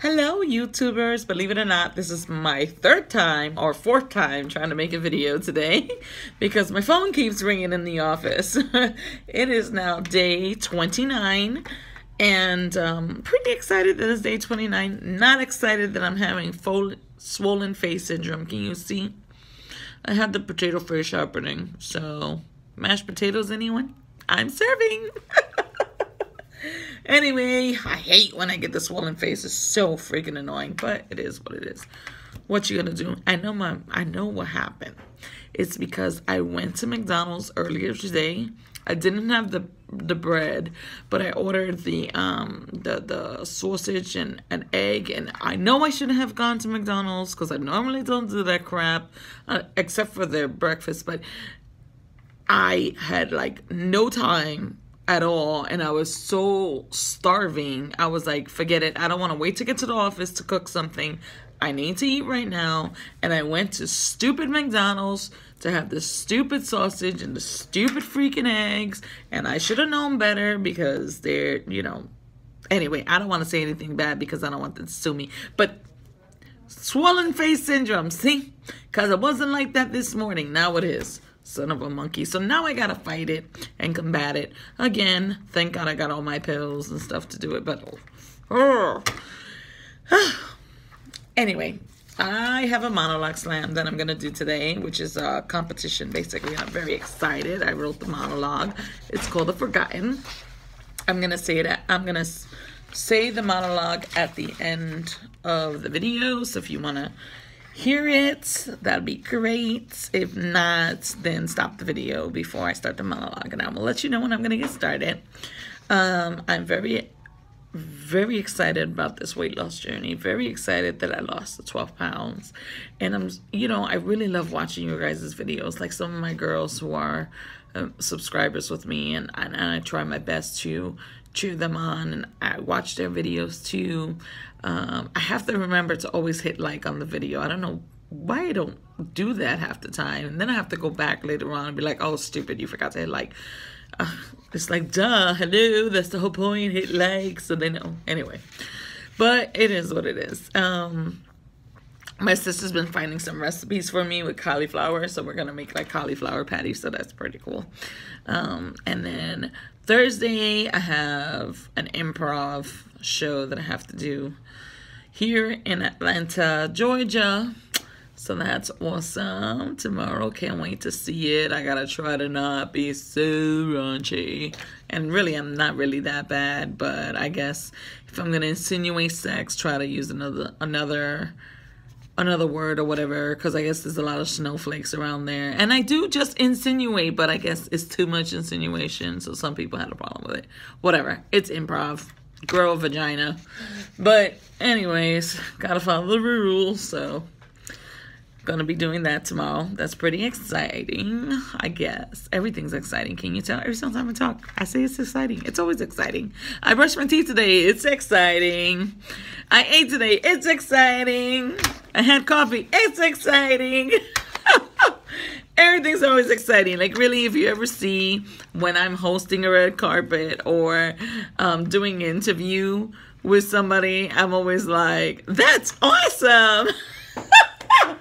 Hello, YouTubers. Believe it or not, this is my third time or fourth time trying to make a video today because my phone keeps ringing in the office. it is now day 29 and um, pretty excited that it's day 29. Not excited that I'm having swollen face syndrome. Can you see? I had the potato face sharpening. So, mashed potatoes, anyone? I'm serving. Anyway, I hate when I get the swollen face. It's so freaking annoying, but it is what it is. What you gonna do? I know my I know what happened. It's because I went to McDonald's earlier today. I didn't have the the bread, but I ordered the um the the sausage and an egg, and I know I shouldn't have gone to McDonald's because I normally don't do that crap, uh, except for their breakfast. But I had like no time at all and I was so starving. I was like, forget it. I don't want to wait to get to the office to cook something. I need to eat right now. And I went to stupid McDonald's to have the stupid sausage and the stupid freaking eggs. And I should have known better because they're, you know, anyway, I don't want to say anything bad because I don't want them to sue me. But swollen face syndrome, see? Because it wasn't like that this morning. Now it is. Son of a monkey. So now I gotta fight it and combat it. Again, thank God I got all my pills and stuff to do it, but... Anyway, I have a monologue slam that I'm going to do today, which is a competition, basically. I'm very excited. I wrote the monologue. It's called The Forgotten. I'm going to say it. I'm going to say the monologue at the end of the video. So if you want to hear it, that'd be great. If not, then stop the video before I start the monologue and I will let you know when I'm going to get started. Um, I'm very, very excited about this weight loss journey. Very excited that I lost the 12 pounds. And I'm, you know, I really love watching your guys' videos. Like some of my girls who are uh, subscribers with me and, and I try my best to cheer them on and I watch their videos too. Um, I have to remember to always hit like on the video. I don't know why I don't do that half the time. And then I have to go back later on and be like, oh, stupid, you forgot to hit like. Uh, it's like, duh, hello, that's the whole point, hit like, so they know. Anyway, but it is what it is. Um, my sister's been finding some recipes for me with cauliflower, so we're gonna make like cauliflower patties, so that's pretty cool. Um, and then Thursday, I have an improv show that I have to do here in Atlanta, Georgia. So that's awesome. Tomorrow, can't wait to see it. I gotta try to not be so raunchy. And really, I'm not really that bad, but I guess if I'm gonna insinuate sex, try to use another another another word or whatever because I guess there's a lot of snowflakes around there. And I do just insinuate, but I guess it's too much insinuation, so some people had a problem with it. Whatever. It's improv. Grow a vagina. But anyways, gotta follow the rules, so gonna be doing that tomorrow. That's pretty exciting, I guess. Everything's exciting. Can you tell? Every single time I talk, I say it's exciting. It's always exciting. I brushed my teeth today. It's exciting. I ate today. It's exciting. I had coffee. It's exciting. Everything's always exciting. Like really, if you ever see when I'm hosting a red carpet or um, doing an interview with somebody, I'm always like, "That's awesome." oh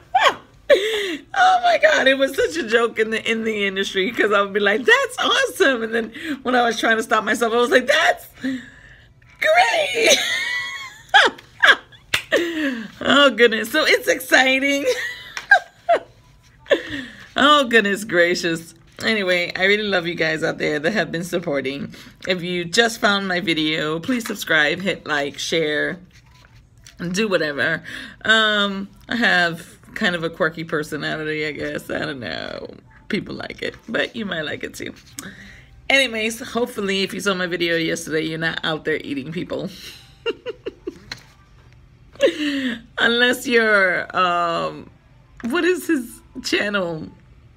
my god, it was such a joke in the in the industry because I would be like, "That's awesome," and then when I was trying to stop myself, I was like, "That's great." oh goodness, so it's exciting. oh goodness gracious. Anyway, I really love you guys out there that have been supporting. If you just found my video, please subscribe, hit like, share, do whatever. Um, I have kind of a quirky personality, I guess. I don't know. People like it, but you might like it too. Anyways, hopefully if you saw my video yesterday, you're not out there eating people. Unless you're, um, what is his channel?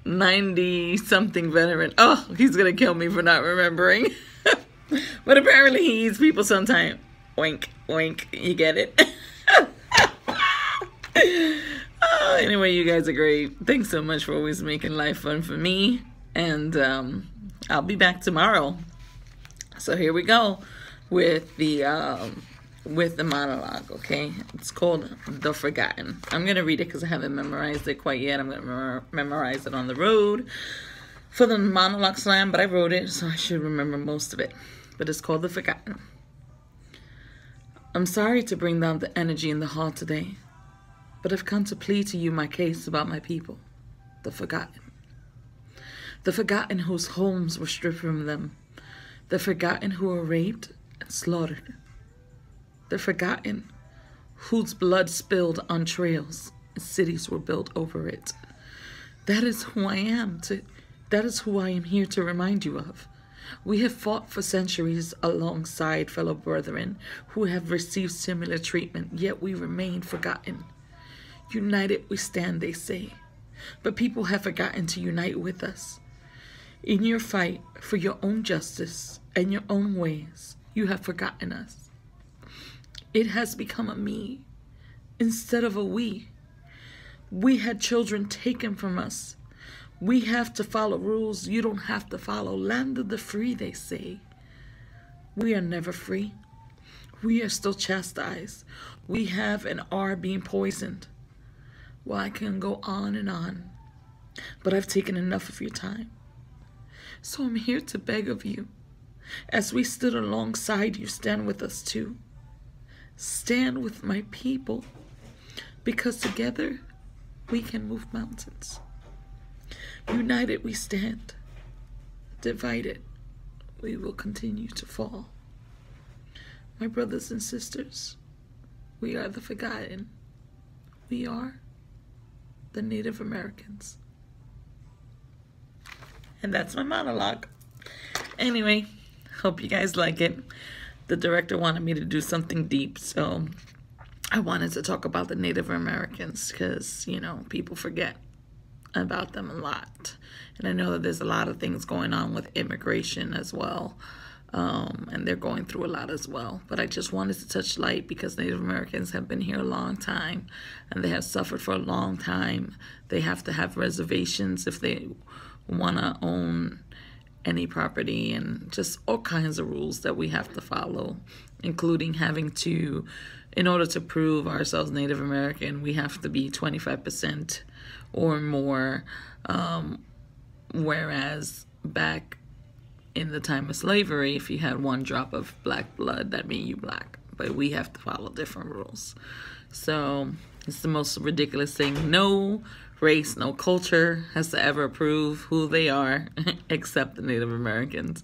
90 something veteran. Oh, he's gonna kill me for not remembering. but apparently he eats people sometime. Wink, wink, you get it. oh, anyway, you guys are great. Thanks so much for always making life fun for me. And um, I'll be back tomorrow. So here we go with the um, with the monologue, okay? It's called The Forgotten. I'm going to read it because I haven't memorized it quite yet. I'm going to memorize it on the road for the monologue slam, but I wrote it, so I should remember most of it. But it's called The Forgotten. I'm sorry to bring down the energy in the hall today, but I've come to plead to you my case about my people, the forgotten. The forgotten whose homes were stripped from them, the forgotten who were raped and slaughtered, the forgotten whose blood spilled on trails and cities were built over it. That is who I am to that is who I am here to remind you of. We have fought for centuries alongside fellow brethren who have received similar treatment, yet we remain forgotten. United we stand, they say, but people have forgotten to unite with us. In your fight for your own justice and your own ways, you have forgotten us. It has become a me instead of a we. We had children taken from us we have to follow rules you don't have to follow. Land of the free, they say. We are never free. We are still chastised. We have and are being poisoned. Well, I can go on and on, but I've taken enough of your time. So I'm here to beg of you, as we stood alongside you, stand with us too. Stand with my people, because together we can move mountains. United we stand. Divided we will continue to fall. My brothers and sisters, we are the forgotten. We are the Native Americans. And that's my monologue. Anyway, hope you guys like it. The director wanted me to do something deep, so I wanted to talk about the Native Americans because, you know, people forget about them a lot. And I know that there's a lot of things going on with immigration as well. Um, and they're going through a lot as well. But I just wanted to touch light because Native Americans have been here a long time and they have suffered for a long time. They have to have reservations if they want to own any property and just all kinds of rules that we have to follow, including having to, in order to prove ourselves Native American, we have to be 25% or more. Um, whereas back in the time of slavery, if you had one drop of black blood, that means you black. But we have to follow different rules. So it's the most ridiculous thing. No race, no culture has to ever prove who they are except the Native Americans.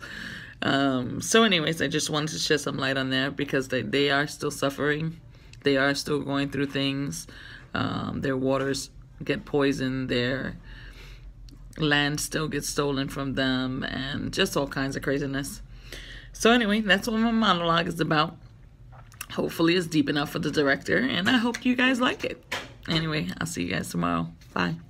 Um, so anyways, I just wanted to shed some light on that because they, they are still suffering. They are still going through things. Um, their waters get poisoned, their land still gets stolen from them, and just all kinds of craziness. So, anyway, that's what my monologue is about. Hopefully, it's deep enough for the director, and I hope you guys like it. Anyway, I'll see you guys tomorrow. Bye.